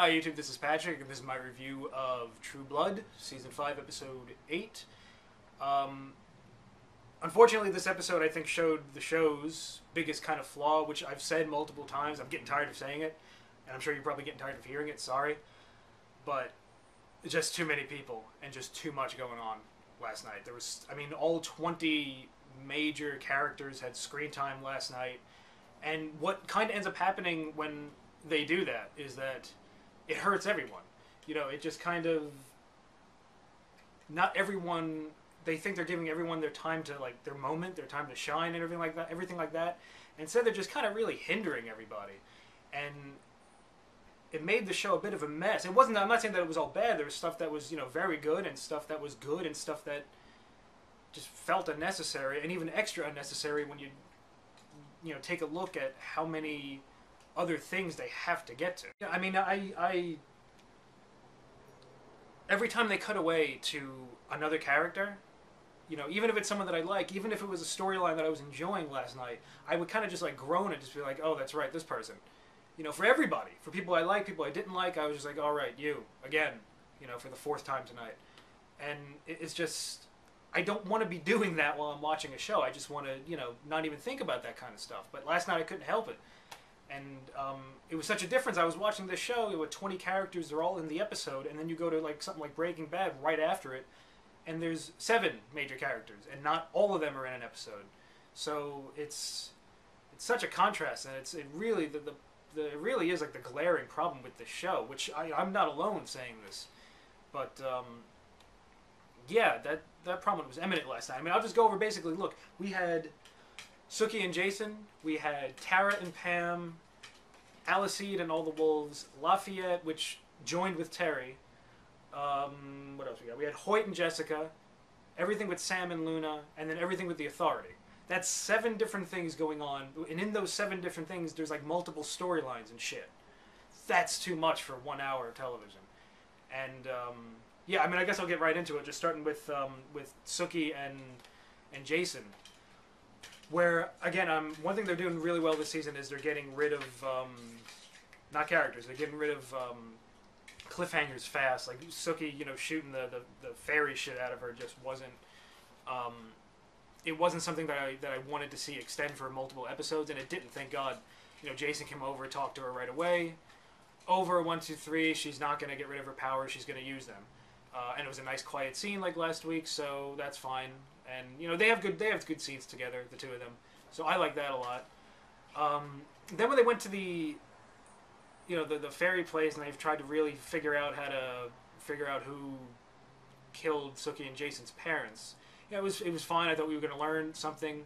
Hi YouTube, this is Patrick, and this is my review of True Blood, Season 5, Episode 8. Um, unfortunately, this episode I think showed the show's biggest kind of flaw, which I've said multiple times. I'm getting tired of saying it, and I'm sure you're probably getting tired of hearing it, sorry. But just too many people, and just too much going on last night. There was, I mean, all 20 major characters had screen time last night, and what kind of ends up happening when they do that is that it hurts everyone. You know, it just kind of not everyone they think they're giving everyone their time to like their moment, their time to shine and everything like that, everything like that. Instead they're just kind of really hindering everybody. And it made the show a bit of a mess. It wasn't I'm not saying that it was all bad. There was stuff that was, you know, very good and stuff that was good and stuff that just felt unnecessary and even extra unnecessary when you you know take a look at how many other things they have to get to. I mean, I, I every time they cut away to another character, you know, even if it's someone that I like, even if it was a storyline that I was enjoying last night, I would kind of just like groan and just be like, oh, that's right, this person. You know, for everybody, for people I like, people I didn't like, I was just like, all right, you again, you know, for the fourth time tonight, and it's just. I don't want to be doing that while I'm watching a show. I just want to, you know, not even think about that kind of stuff. But last night I couldn't help it and um, it was such a difference. I was watching this show with 20 characters, they're all in the episode, and then you go to like something like Breaking Bad right after it, and there's seven major characters, and not all of them are in an episode. So it's it's such a contrast, and it's it really the, the, the it really is like the glaring problem with the show, which I, I'm not alone saying this, but um, yeah, that that problem was eminent last night. I mean, I'll just go over basically. Look, we had Sookie and Jason. We had Tara and Pam, Alcide and all the wolves, Lafayette, which joined with Terry. Um, what else we got? We had Hoyt and Jessica, everything with Sam and Luna, and then everything with the Authority. That's seven different things going on, and in those seven different things, there's like multiple storylines and shit. That's too much for one hour of television. And um, yeah, I mean, I guess I'll get right into it. Just starting with um, with Sookie and and Jason where again, um, one thing they're doing really well this season is they're getting rid of um, not characters. They're getting rid of um, cliffhangers fast. Like Sookie, you know, shooting the, the, the fairy shit out of her just wasn't. Um, it wasn't something that I that I wanted to see extend for multiple episodes, and it didn't. Thank God. You know, Jason came over, talked to her right away. Over one, two, three. She's not going to get rid of her powers. She's going to use them. Uh, and it was a nice, quiet scene like last week, so that's fine and you know they have good they have good scenes together, the two of them. So I like that a lot. Um, then when they went to the, you know, the the fairy place, and they've tried to really figure out how to figure out who killed Sookie and Jason's parents. Yeah, it was it was fine. I thought we were going to learn something.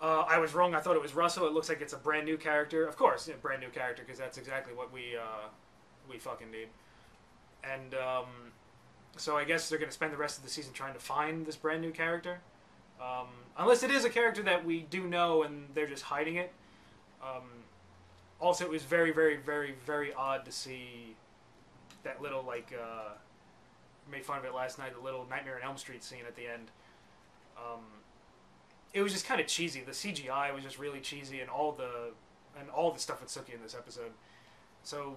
Uh, I was wrong. I thought it was Russell. It looks like it's a brand new character. Of course, a brand new character because that's exactly what we uh, we fucking need. And um, so I guess they're going to spend the rest of the season trying to find this brand new character. Um, unless it is a character that we do know and they're just hiding it. Um, also, it was very, very, very, very odd to see that little, like, uh, made fun of it last night, the little Nightmare on Elm Street scene at the end. Um, it was just kind of cheesy. The CGI was just really cheesy, and all the and all the stuff with Sookie in this episode. So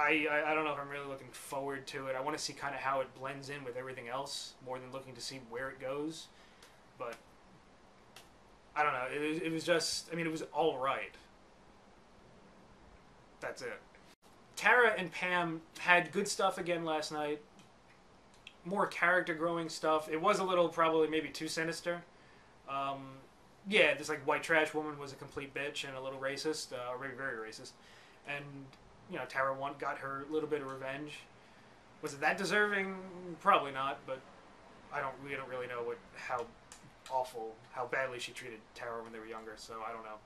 I, I, I don't know if I'm really looking forward to it. I want to see kind of how it blends in with everything else more than looking to see where it goes. But I don't know. It, it was just, I mean, it was all right. That's it. Tara and Pam had good stuff again last night. More character growing stuff. It was a little probably maybe too sinister. Um, yeah, this like white trash woman was a complete bitch and a little racist, uh, maybe very racist. And you know, Tara want, got her little bit of revenge. Was it that deserving? Probably not, but I don't. We don't really know what how awful, how badly she treated Tara when they were younger. So I don't know.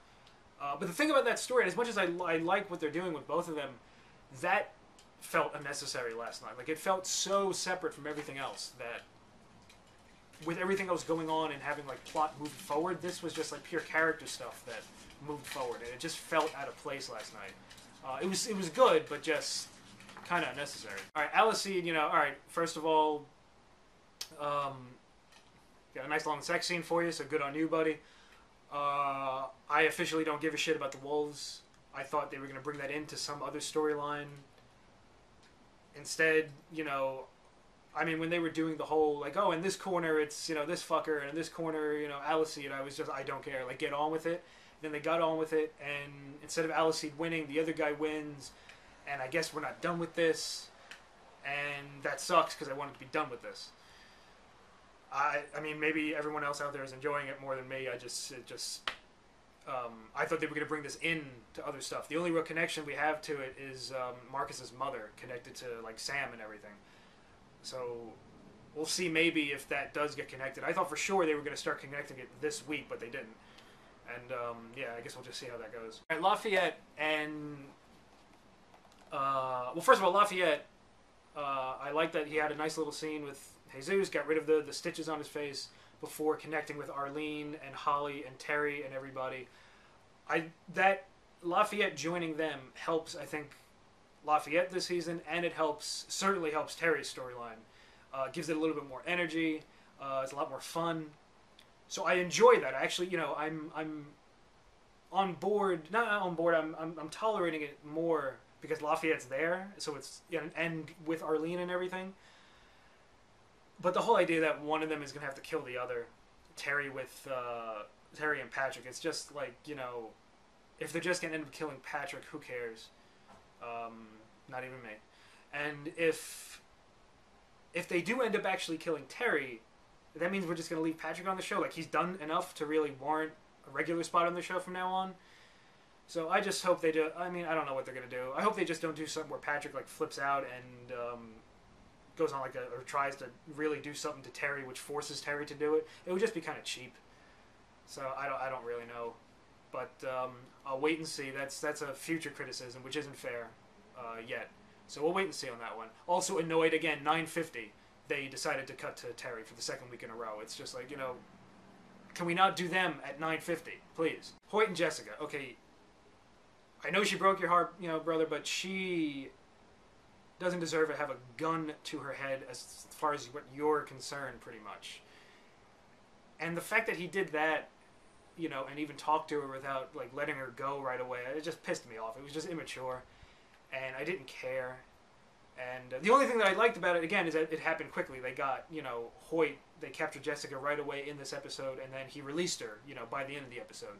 Uh, but the thing about that story, and as much as I, I like what they're doing with both of them, that felt unnecessary last night. Like it felt so separate from everything else that with everything else going on and having like plot move forward, this was just like pure character stuff that moved forward, and it just felt out of place last night. Uh, it was it was good, but just kind of unnecessary. All right, Alcide, you know, all right. First of all, um, got a nice long sex scene for you, so good on you, buddy. Uh, I officially don't give a shit about the wolves. I thought they were going to bring that into some other storyline. Instead, you know, I mean, when they were doing the whole like, oh, in this corner it's you know this fucker, and in this corner you know Alcide, I was just I don't care, like get on with it. Then they got on with it, and instead of Alcide winning, the other guy wins, and I guess we're not done with this, and that sucks because I wanted to be done with this. I I mean maybe everyone else out there is enjoying it more than me. I just it just um, I thought they were going to bring this in to other stuff. The only real connection we have to it is um, Marcus's mother connected to like Sam and everything. So we'll see maybe if that does get connected. I thought for sure they were going to start connecting it this week, but they didn't. And um, yeah, I guess we'll just see how that goes. All right, Lafayette and uh, well, first of all, Lafayette. Uh, I like that he had a nice little scene with Jesus, got rid of the, the stitches on his face before connecting with Arlene and Holly and Terry and everybody. I that Lafayette joining them helps. I think Lafayette this season, and it helps certainly helps Terry's storyline. Uh, gives it a little bit more energy. Uh, it's a lot more fun. So I enjoy that. I actually, you know, I'm I'm on board. Not on board. I'm I'm, I'm tolerating it more because Lafayette's there. So it's know, and with Arlene and everything. But the whole idea that one of them is gonna have to kill the other, Terry with uh, Terry and Patrick, it's just like you know, if they're just gonna end up killing Patrick, who cares? Um, not even me. And if if they do end up actually killing Terry, that means we're just gonna leave Patrick on the show. Like he's done enough to really warrant a regular spot on the show from now on. So I just hope they do. I mean, I don't know what they're gonna do. I hope they just don't do something where Patrick like flips out and um, goes on like a or tries to really do something to Terry, which forces Terry to do it. It would just be kind of cheap. So I don't. I don't really know but um, I'll wait and see. That's that's a future criticism, which isn't fair uh, yet. So we'll wait and see on that one. Also annoyed again, 950. They decided to cut to Terry for the second week in a row. It's just like you know, can we not do them at 950, please? Hoyt and Jessica. Okay, I know she broke your heart, you know, brother, but she doesn't deserve to have a gun to her head as far as what you're concerned, pretty much. And the fact that he did that you know, and even talked to her without like letting her go right away. It just pissed me off. It was just immature, and I didn't care. And uh, the only thing that I liked about it again is that it happened quickly. They got you know Hoyt. They captured Jessica right away in this episode, and then he released her. You know by the end of the episode.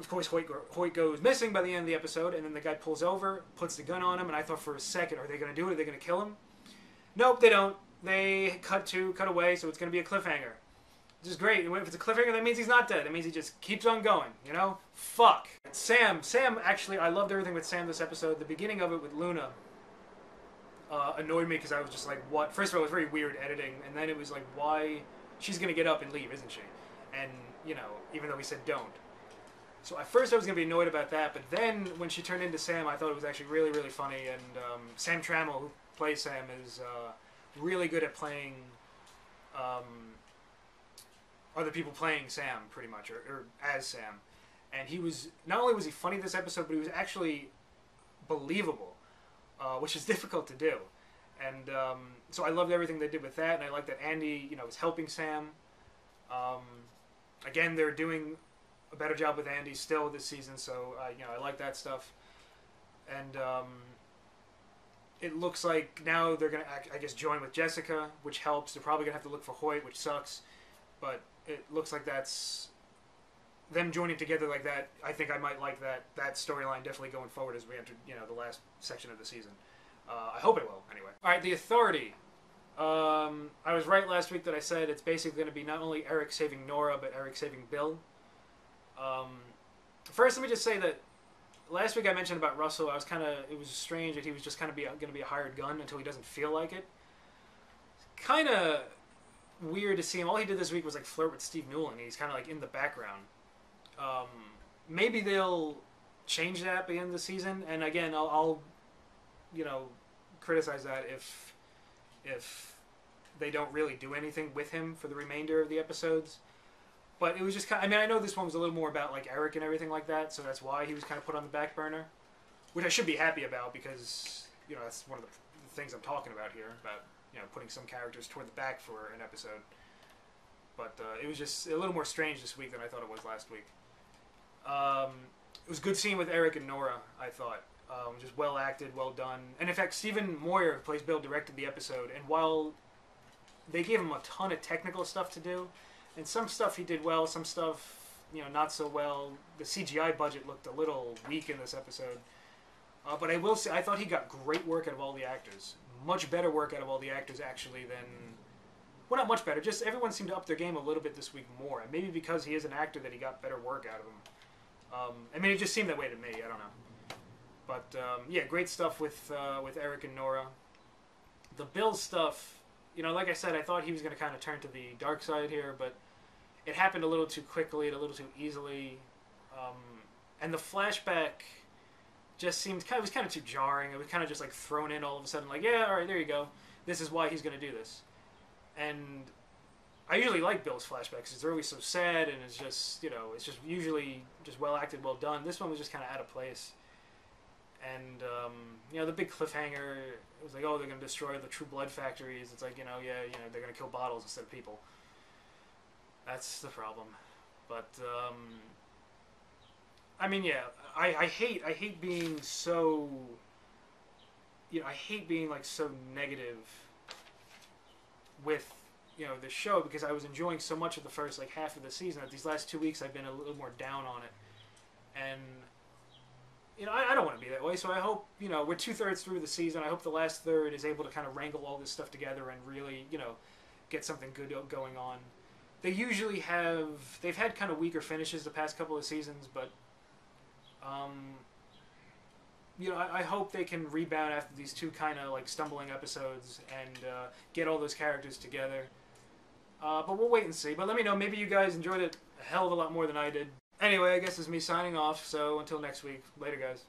Of course, Hoyt, Hoyt goes missing by the end of the episode, and then the guy pulls over, puts the gun on him, and I thought for a second, are they going to do it? Are they going to kill him? Nope, they don't. They cut to cut away, so it's going to be a cliffhanger. Which is great. If it's a cliffhanger, that means he's not dead. That means he just keeps on going, you know? Fuck. Sam. Sam, actually, I loved everything with Sam this episode. The beginning of it with Luna uh, annoyed me because I was just like, what? First of all, it was very weird editing, and then it was like, why? She's to get up and leave, isn't she? And, you know, even though we said don't. So at first I was to be annoyed about that, but then when she turned into Sam, I thought it was actually really, really funny. And um, Sam Trammell, who plays Sam, is uh, really good at playing um, the people playing Sam pretty much, or, or as Sam. And he was not only was he funny this episode, but he was actually believable, uh, which is difficult to do. And um, so I loved everything they did with that, and I like that Andy, you know, was helping Sam. Um, again, they're doing a better job with Andy still this season, so uh, you know I like that stuff. And um, it looks like now they're gonna, I guess, join with Jessica, which helps. They're probably gonna have to look for Hoyt, which sucks, but it looks like that's them joining together like that. I think I might like that that storyline definitely going forward as we enter you know the last section of the season. Uh, I hope it will anyway. All right, the Authority. Um, I was right last week that I said it's basically going to be not only Eric saving Nora but Eric saving Bill. Um, first, let me just say that last week I mentioned about Russell. I was kind of it was strange that he was just kind of be going to be a hired gun until he doesn't feel like it. Kind of weird to see him. All he did this week was like flirt with Steve Newlin. He's kind of like in the background. Um, maybe they'll change that at the end of the season. And again, I'll, I'll, you know, criticize that if if they don't really do anything with him for the remainder of the episodes. But it was just kind. Of, I mean, I know this one was a little more about like Eric and everything like that, so that's why he was kind of put on the back burner, which I should be happy about because you know that's one of the things I'm talking about here about you know putting some characters toward the back for an episode. But uh, it was just a little more strange this week than I thought it was last week. Um, it was a good scene with Eric and Nora. I thought um, just well acted, well done, and in fact, Stephen Moyer, who plays Bill, directed the episode. And while they gave him a ton of technical stuff to do, and some stuff he did well, some stuff you know not so well. The CGI budget looked a little weak in this episode. Uh, but I will say, I thought he got great work out of all the actors. Much better work out of all the actors, actually, than. Well, not much better. Just everyone seemed to up their game a little bit this week more. And maybe because he is an actor that he got better work out of him. Um, I mean, it just seemed that way to me. I don't know. But um, yeah, great stuff with uh, with Eric and Nora. The Bill stuff, you know, like I said, I thought he was going to kind of turn to the dark side here, but it happened a little too quickly and a little too easily. Um, and the flashback just seemed kind of was kind of too jarring. It was kind of just like thrown in all of a sudden, like yeah, all right, there you go. This is why he's going to do this. And I usually like Bill's flashbacks. It's always so sad, and it's just you know, it's just usually just well acted, well done. This one was just kind of out of place. And um, you know, the big cliffhanger it was like, oh, they're going to destroy the True Blood factories. It's like you know, yeah, you know, they're going to kill bottles instead of people. That's the problem. But um, I mean, yeah, I, I hate I hate being so. You know, I hate being like so negative with you know the show because I was enjoying so much of the first like half of the season that these last two weeks I've been a little more down on it, and you know I, I don't want to be that way. So I hope you know we're two thirds through the season. I hope the last third is able to kind of wrangle all this stuff together and really you know get something good going on. They usually have they've had kind of weaker finishes the past couple of seasons, but um, you know, I, I, hope they can rebound after these two kind of like stumbling episodes and uh, get all those characters together. Uh, but we'll wait and see. But let me know. Maybe you guys enjoyed it a hell of a lot more than I did. Anyway, I guess it's me signing off. So until next week. Later, guys.